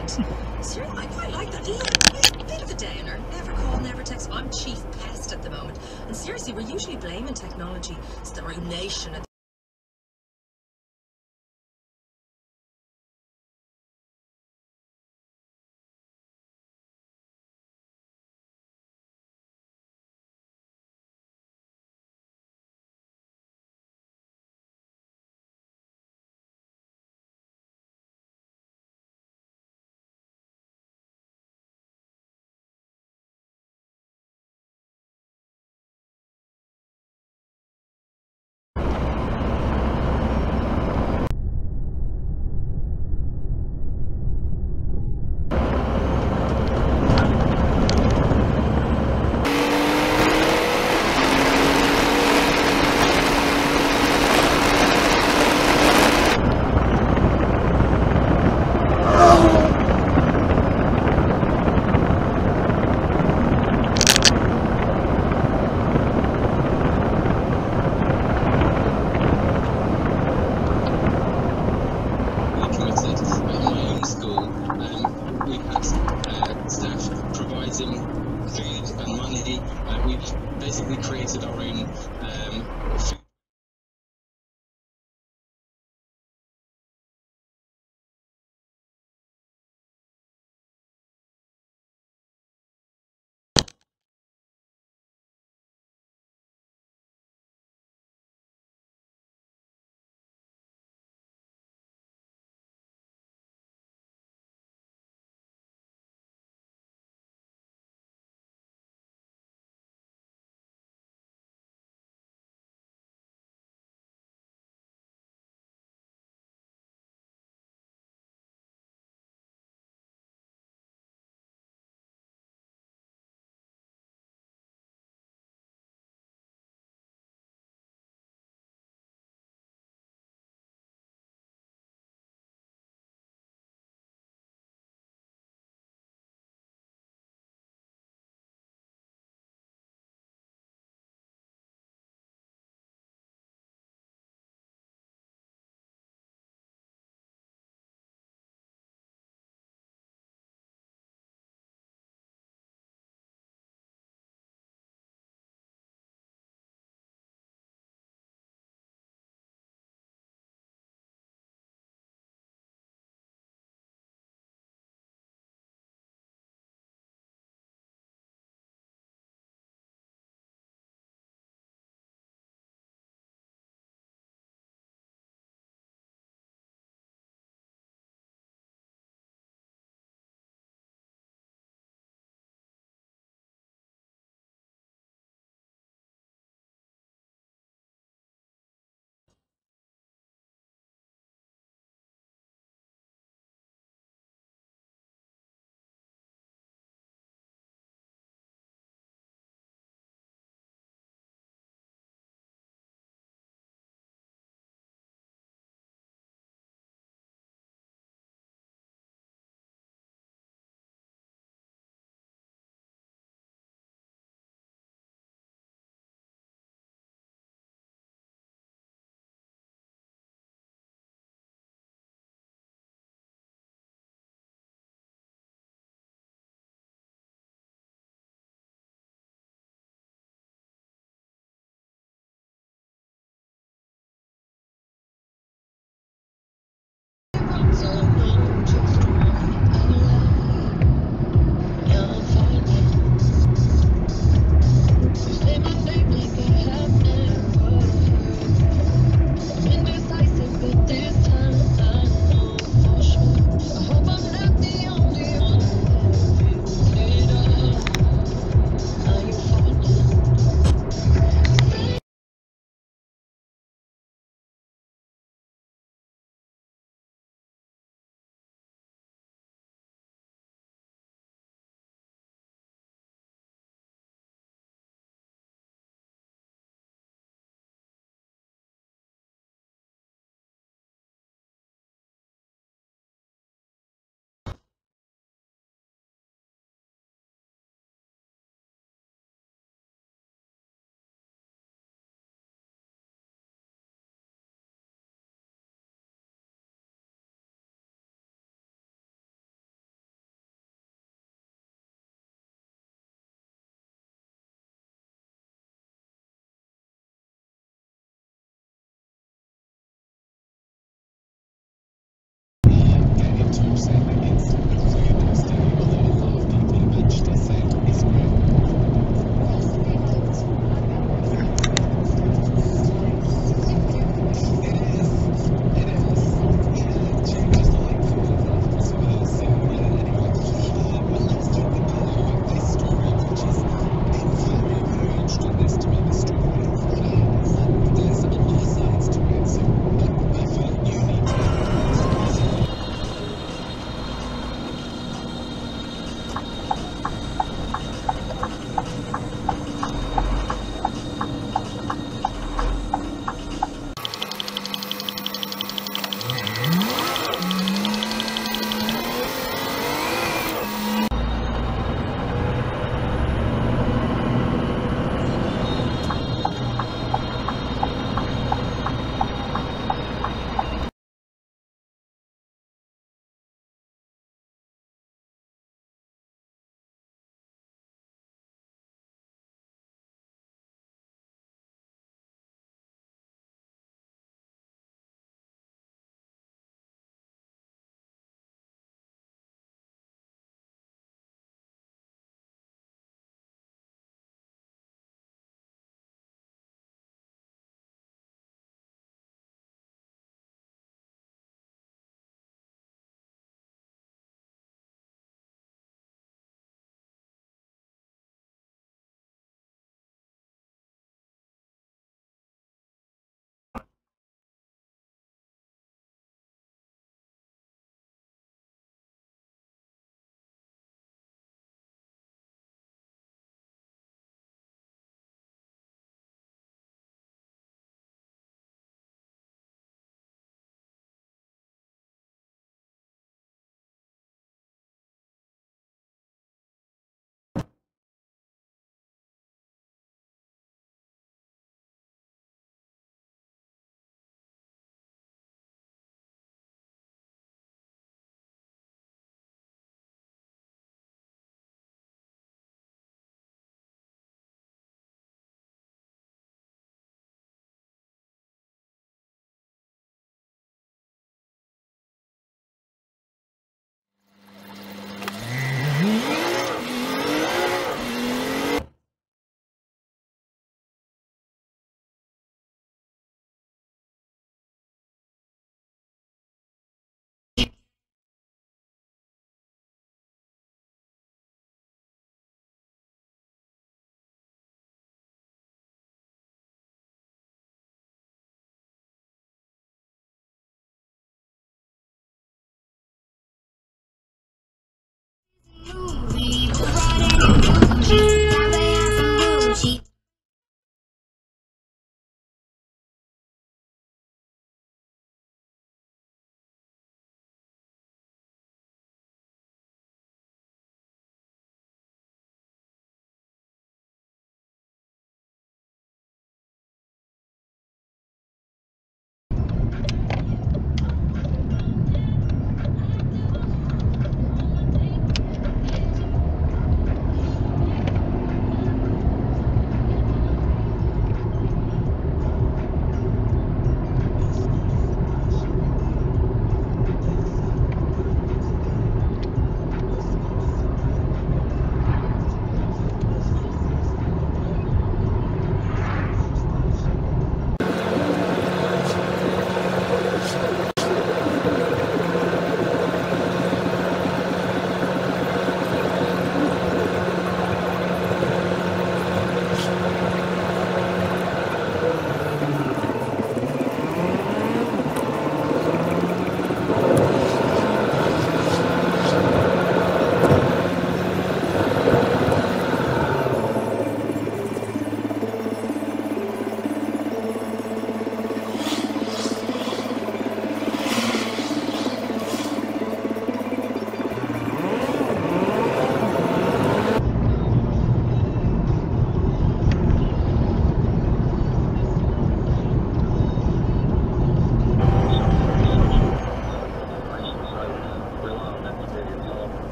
I quite like that. Bit of a downer. Never call, never text. I'm chief pest at the moment. And seriously, we're usually blaming technology. It's the ruination of providing food and money. Uh, we've basically created our own um, food